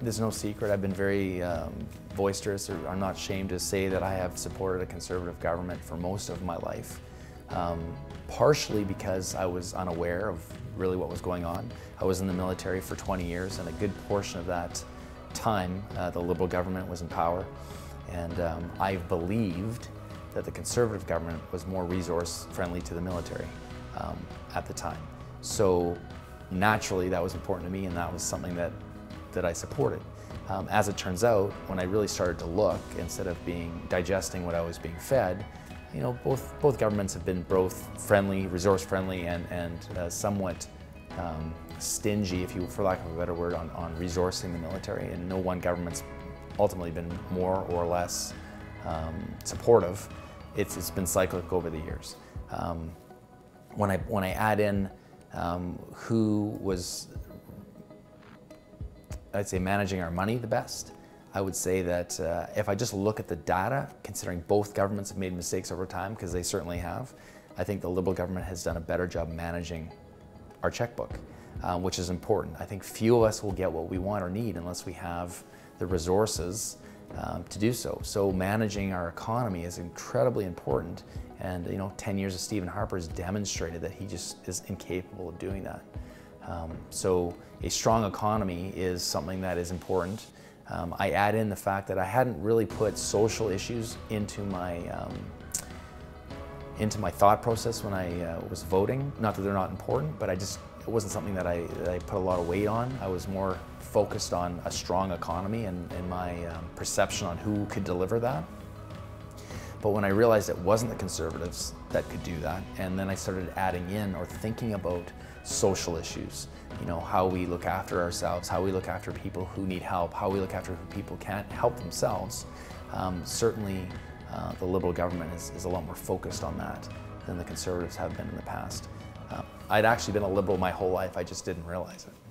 There's no secret. I've been very um, boisterous, or I'm not ashamed to say that I have supported a conservative government for most of my life. Um, partially because I was unaware of really what was going on. I was in the military for 20 years, and a good portion of that time, uh, the Liberal government was in power. And um, I believed that the Conservative government was more resource friendly to the military um, at the time. So naturally, that was important to me, and that was something that, that I supported. Um, as it turns out, when I really started to look, instead of being digesting what I was being fed, you know, both both governments have been both friendly, resource friendly, and and uh, somewhat um, stingy, if you, for lack of a better word, on, on resourcing the military. And no one government's ultimately been more or less um, supportive. It's it's been cyclic over the years. Um, when I when I add in um, who was, I'd say, managing our money the best. I would say that uh, if I just look at the data, considering both governments have made mistakes over time, because they certainly have, I think the Liberal government has done a better job managing our checkbook, um, which is important. I think few of us will get what we want or need unless we have the resources um, to do so. So managing our economy is incredibly important. And you know, 10 years of Stephen Harper has demonstrated that he just is incapable of doing that. Um, so a strong economy is something that is important. Um, I add in the fact that I hadn't really put social issues into my um, into my thought process when I uh, was voting. Not that they're not important, but I just it wasn't something that I, that I put a lot of weight on. I was more focused on a strong economy and, and my um, perception on who could deliver that. But when I realized it wasn't the conservatives that could do that, and then I started adding in or thinking about social issues, you know, how we look after ourselves, how we look after people who need help, how we look after people who can't help themselves. Um, certainly, uh, the Liberal government is, is, a lot more focused on that than the Conservatives have been in the past. Uh, I'd actually been a Liberal my whole life, I just didn't realize it.